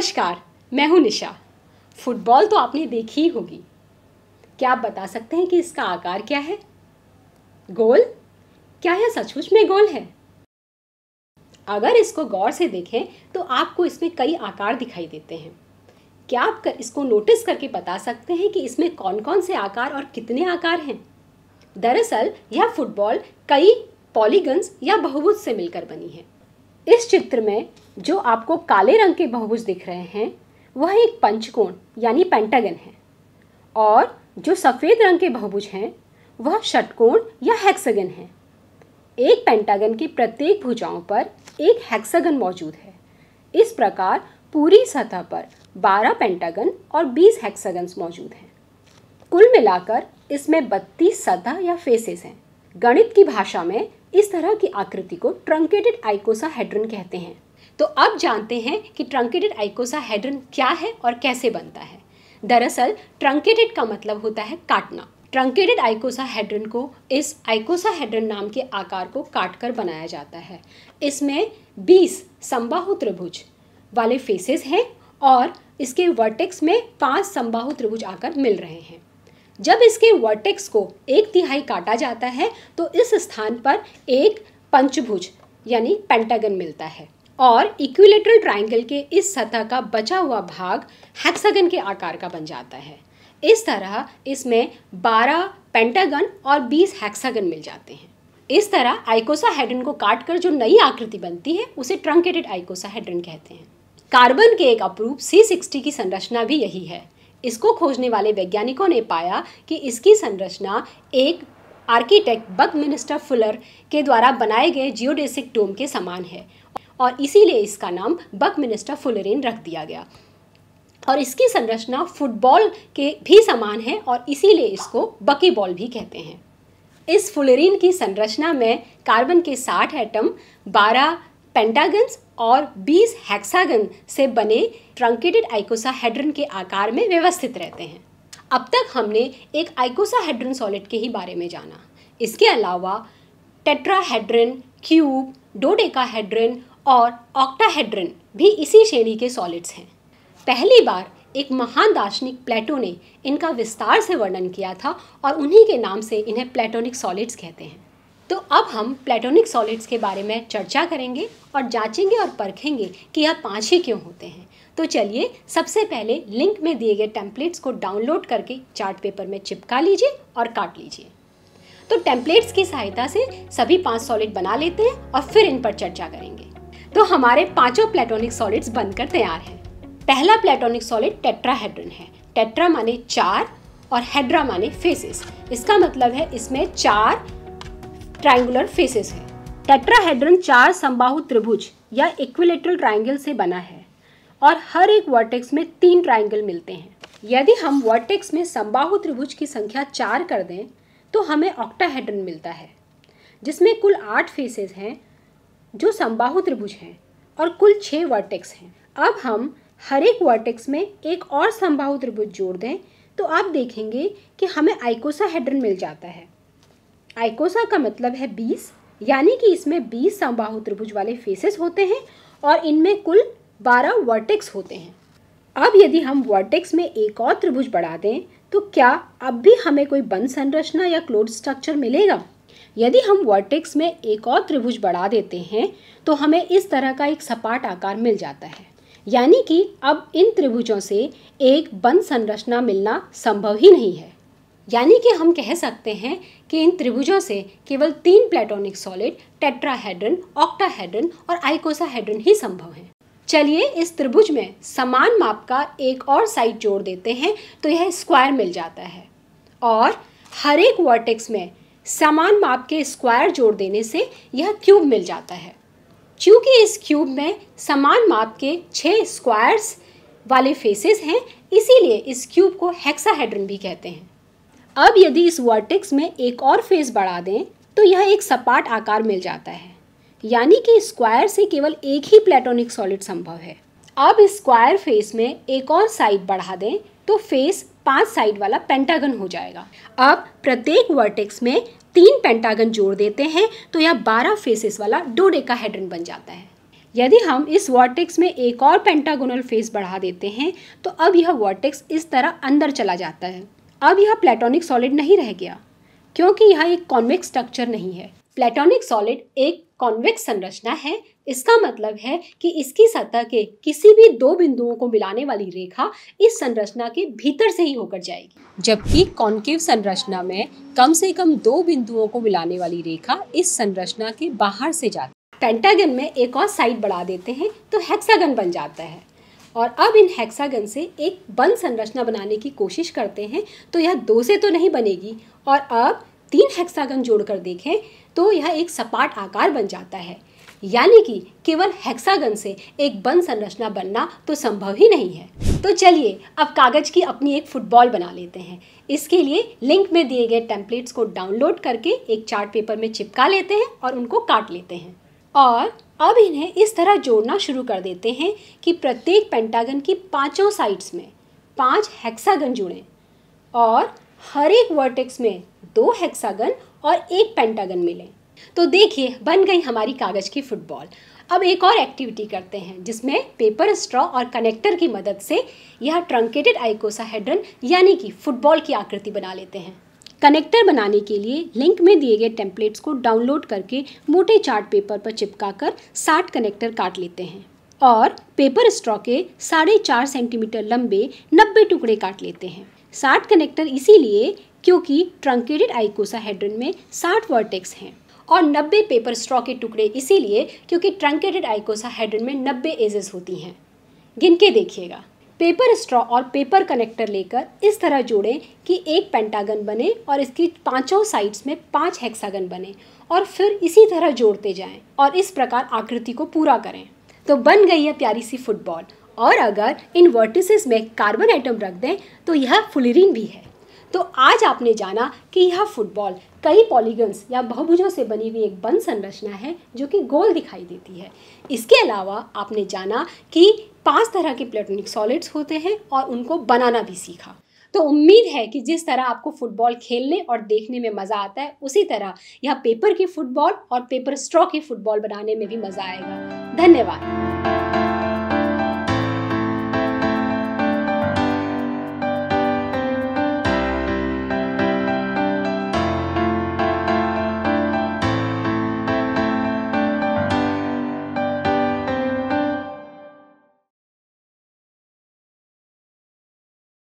नमस्कार मैं हूँ निशा। फुटबॉल तो आपने देखी ही होगी। क्या आप बता सकते हैं कि इसका आकार क्या है? गोल? क्या यह सचमुच में गोल है? अगर इसको गौर से देखें तो आपको इसमें कई आकार दिखाई देते हैं। क्या आप कर, इसको नोटिस करके बता सकते हैं कि इसमें कौन कौन से आकार और कितने आकार हैं? दरअसल यह फुटबॉल कई पॉलीगन्स या बहुभुज से मिलकर बनी है। इस चित्र में जो आपको काले रंग के बहुभुज दिख रहे हैं, वह एक पंचकोण, यानी पेंटागन है। और जो सफ़ेद रंग के बहुभुज हैं, वह षटकोण या हेक्सागन है। एक पेंटागन की प्रत्येक भुजाओं पर एक हेक्सागन मौजूद है। इस प्रकार पूरी सतह पर 12 पेंटागन और 20 हेक्सागन्स मौजूद हैं। कुल मिलाकर इसमें 32 सतह या फेसेस हैं। गणित की भाषा में इस तरह की आकृति को ट्रंकेटेड आइकोसा आइकोसाहेड्रन कहते हैं। तो अब जानते हैं कि ट्रंकेटेड आइकोसाहेड्रन क्या है और कैसे बनता है। दरअसल ट्रंकेटेड का मतलब होता है काटना। ट्रंकेटेड आइकोसा आइकोसाहेड्रन को इस आइकोसा आइकोसाहेड्रन नाम के आकार को काटकर बनाया जाता है। इसमें 20 संबाहु त्रिभुज वाले फेसेस हैं और इसके वर्टेक्स में पाँच संबाहु त्रिभुज आकर मिल रहे हैं। जब इसके वर्टेक्स को एक तिहाई काटा जाता है तो इस स्थान पर एक पंचभुज, यानी पेंटागन मिलता है। और इक्विलेटरल ट्राइंगल के इस सतह का बचा हुआ भाग हेक्सागन के आकार का बन जाता है। इस तरह इसमें 12 पेंटागन और 20 हेक्सागन मिल जाते हैं। इस तरह आइकोसाहेड्रन को काटकर जो नई आकृति बनती है, उसे ट्रंकेटेड आइकोसाहेड्रन कहते हैं। कार्बन के एक अप्रूव सी सिक्सटी की संरचना भी यही है। इसको खोजने वाले वैज्ञानिकों ने पाया कि इसकी संरचना एक आर्किटेक्ट बक मिनिस्टर फुलर के द्वारा बनाए गए जियोडेसिक डोम के समान है और इसीलिए इसका नाम बक मिनिस्टर फुलरेन रख दिया गया। और इसकी संरचना फुटबॉल के भी समान है और इसीलिए इसको बकी बॉल भी कहते हैं। इस फुलरीन की संरचना में कार्बन के 60 एटम 12 पेंटागन्स और 20 हेक्सागन से बने ट्रंकेटेड आइकोसाहेड्रन के आकार में व्यवस्थित रहते हैं। अब तक हमने एक आइकोसाहेड्रन सॉलिड के ही बारे में जाना। इसके अलावा टेट्राहेड्रन, क्यूब, डोडेकाहेड्रन और ऑक्टाहेड्रन भी इसी श्रेणी के सॉलिड्स हैं। पहली बार एक महान दार्शनिक प्लेटो ने इनका विस्तार से वर्णन किया था और उन्हीं के नाम से इन्हें प्लेटोनिक सॉलिड्स कहते हैं। तो अब हम प्लेटोनिक सॉलिड्स के बारे में चर्चा करेंगे और जांचेंगे और परखेंगे कि यह पाँच ही क्यों होते हैं। तो चलिए सबसे पहले लिंक में दिए गए टेम्पलेट्स को डाउनलोड करके चार्ट पेपर में चिपका लीजिए और काट लीजिए। तो टेम्पलेट्स की सहायता से सभी पाँच सॉलिड बना लेते हैं और फिर इन पर चर्चा करेंगे। तो हमारे पाँचों प्लेटोनिक सॉलिड्स बनकर तैयार हैं। पहला प्लेटोनिक सॉलिड टेट्राहेड्रन है। टेट्रा माने चार और हेड्रा माने फेसेस इसका मतलब है इसमें चार ट्राइंगुलर फेसेस है। टेट्राहेड्रन चार संबाहु त्रिभुज या इक्विलेटरल ट्राइंगल से बना है और हर एक वर्टेक्स में तीन ट्राइंगल मिलते हैं। यदि हम वर्टेक्स में संबाहु त्रिभुज की संख्या चार कर दें तो हमें ऑक्टाहेड्रन मिलता है, जिसमें कुल आठ फेसेस हैं जो संबाहु त्रिभुज हैं और कुल छः वर्टेक्स हैं। अब हम हर एक वर्टेक्स में एक और संबाहु त्रिभुज जोड़ दें तो आप देखेंगे कि हमें आइकोसाहेड्रन मिल जाता है। आइकोसा का मतलब है बीस, यानी कि इसमें बीस संबाहु त्रिभुज वाले फेसेस होते हैं और इनमें कुल बारह वर्टेक्स होते हैं। अब यदि हम वर्टेक्स में एक और त्रिभुज बढ़ा दें तो क्या अब भी हमें कोई बंद संरचना या क्लोज स्ट्रक्चर मिलेगा? यदि हम वर्टेक्स में एक और त्रिभुज बढ़ा देते हैं तो हमें इस तरह का एक सपाट आकार मिल जाता है। यानी कि अब इन त्रिभुजों से एक बंद संरचना मिलना संभव ही नहीं है। यानी कि हम कह सकते हैं कि इन त्रिभुजों से केवल तीन प्लेटोनिक सॉलिड टेट्राहेड्रन ऑक्टाहेड्रन और आइकोसाहेड्रन ही संभव हैं। चलिए इस त्रिभुज में समान माप का एक और साइड जोड़ देते हैं तो यह स्क्वायर मिल जाता है। और हर एक वर्टेक्स में समान माप के स्क्वायर जोड़ देने से यह क्यूब मिल जाता है। क्योंकि इस क्यूब में समान माप के छः स्क्वायर्स वाले फेसेस हैं, इसीलिए इस क्यूब को हेक्साहेड्रन भी कहते हैं। अब यदि इस वर्टेक्स में एक और फेस बढ़ा दें तो यह एक सपाट आकार मिल जाता है। यानी कि स्क्वायर से केवल एक ही प्लेटोनिक सॉलिड संभव है। अब स्क्वायर फेस में एक और साइड बढ़ा दें तो फेस पाँच साइड वाला पेंटागन हो जाएगा। अब प्रत्येक वर्टेक्स में तीन पेंटागन जोड़ देते हैं तो यह बारह फेसेस वाला डोडेकाहेड्रन बन जाता है। यदि हम इस वर्टेक्स में एक और पेंटागोनल फेस बढ़ा देते हैं तो अब यह वर्टेक्स इस तरह अंदर चला जाता है। अब यह प्लेटोनिक सॉलिड नहीं रह गया, क्योंकि यह एक कॉन्वेक्स स्ट्रक्चर नहीं है। प्लेटोनिक सॉलिड एक कॉन्वेक्स संरचना है, इसका मतलब है कि इसकी सतह के किसी भी दो बिंदुओं को मिलाने वाली रेखा इस संरचना के भीतर से ही होकर जाएगी, जबकि कॉन्केव संरचना में कम से कम दो बिंदुओं को मिलाने वाली रेखा इस संरचना के बाहर से जाती पेंटागन में एक और साइड बढ़ा देते हैं तो हेक्सागन बन जाता है। और अब इन हेक्सागन से एक बंद संरचना बनाने की कोशिश करते हैं तो यह दो से तो नहीं बनेगी। और अब तीन हेक्सागन जोड़कर देखें तो यह एक सपाट आकार बन जाता है। यानी कि केवल हेक्सागन से एक बंद संरचना बनना तो संभव ही नहीं है। तो चलिए, अब कागज़ की अपनी एक फुटबॉल बना लेते हैं। इसके लिए लिंक में दिए गए टेम्पलेट्स को डाउनलोड करके एक चार्ट पेपर में चिपका लेते हैं और उनको काट लेते हैं। और अब इन्हें इस तरह जोड़ना शुरू कर देते हैं कि प्रत्येक पेंटागन की पाँचों साइड्स में पाँच हेक्सागन जुड़ें और हर एक वर्टेक्स में दो हेक्सागन और एक पेंटागन मिलें। तो देखिए, बन गई हमारी कागज़ की फुटबॉल अब एक और एक्टिविटी करते हैं, जिसमें पेपर स्ट्रॉ और कनेक्टर की मदद से यह ट्रंकेटेड आइकोसाहेड्रन यानी कि फुटबॉल की आकृति बना लेते हैं। कनेक्टर बनाने के लिए लिंक में दिए गए टेम्पलेट्स को डाउनलोड करके मोटे चार्ट पेपर पर चिपका कर साठ कनेक्टर काट लेते हैं और पेपर स्ट्रॉ के साढ़े चार सेंटीमीटर लंबे नब्बे टुकड़े काट लेते हैं। साठ कनेक्टर इसीलिए क्योंकि ट्रंकेटेड आइकोसा आइकोसाहेड्रन में साठ वर्टेक्स हैं और 90 पेपर स्ट्रॉ के टुकड़े इसीलिए क्योंकि ट्रंकेटेड आइकोसाहेड्रन में 90 एजेस होती हैं। गिन के देखिएगा। पेपर स्ट्रॉ और पेपर कनेक्टर लेकर इस तरह जोड़ें कि एक पेंटागन बने और इसकी पाँचों साइड्स में पाँच हेक्सागन बने और फिर इसी तरह जोड़ते जाएँ और इस प्रकार आकृति को पूरा करें। तो बन गई है प्यारी सी फुटबॉल और अगर इन वर्टिसेस में कार्बन आइटम रख दें तो यह फुलरिन भी है। तो आज आपने जाना कि यह फुटबॉल कई पॉलीगन्स या बहुभुजों से बनी हुई एक बंद संरचना है जो कि गोल दिखाई देती है। इसके अलावा आपने जाना कि पाँच तरह के प्लेटोनिक सॉलिड्स होते हैं और उनको बनाना भी सीखा। तो उम्मीद है कि जिस तरह आपको फुटबॉल खेलने और देखने में मज़ा आता है, उसी तरह यह पेपर की फुटबॉल और पेपर स्ट्रॉ की फुटबॉल बनाने में भी मज़ा आएगा। धन्यवाद।